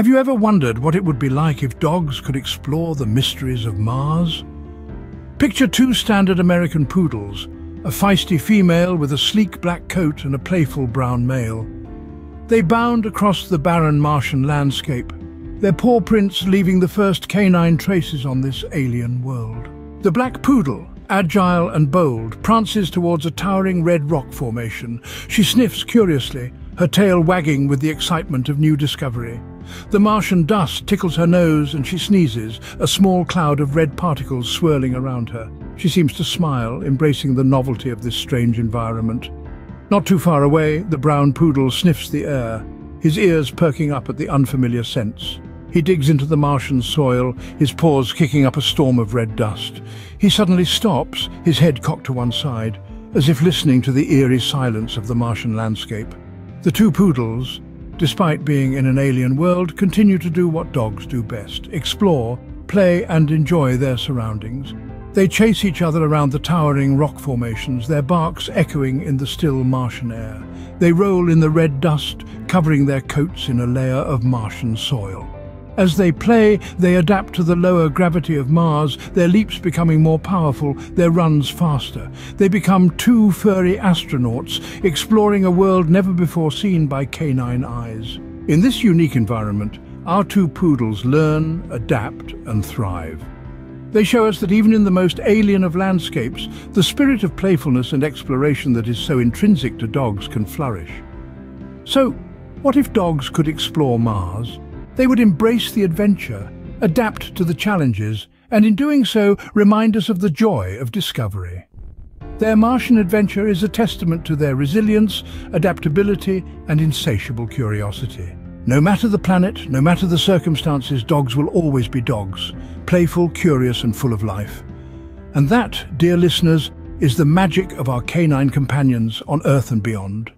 Have you ever wondered what it would be like if dogs could explore the mysteries of Mars? Picture two standard American poodles, a feisty female with a sleek black coat and a playful brown male. They bound across the barren Martian landscape, their paw prints leaving the first canine traces on this alien world. The black poodle, agile and bold, prances towards a towering red rock formation. She sniffs curiously, her tail wagging with the excitement of new discovery. The Martian dust tickles her nose and she sneezes, a small cloud of red particles swirling around her. She seems to smile, embracing the novelty of this strange environment. Not too far away, the brown poodle sniffs the air, his ears perking up at the unfamiliar scents. He digs into the Martian soil, his paws kicking up a storm of red dust. He suddenly stops, his head cocked to one side, as if listening to the eerie silence of the Martian landscape. The two poodles, despite being in an alien world, continue to do what dogs do best, explore, play and enjoy their surroundings. They chase each other around the towering rock formations, their barks echoing in the still Martian air. They roll in the red dust, covering their coats in a layer of Martian soil. As they play, they adapt to the lower gravity of Mars, their leaps becoming more powerful, their runs faster. They become two furry astronauts, exploring a world never before seen by canine eyes. In this unique environment, our two poodles learn, adapt and thrive. They show us that even in the most alien of landscapes, the spirit of playfulness and exploration that is so intrinsic to dogs can flourish. So, what if dogs could explore Mars? They would embrace the adventure, adapt to the challenges, and in doing so remind us of the joy of discovery. Their Martian adventure is a testament to their resilience, adaptability and insatiable curiosity. No matter the planet, no matter the circumstances, dogs will always be dogs, playful, curious and full of life. And that, dear listeners, is the magic of our canine companions on Earth and beyond.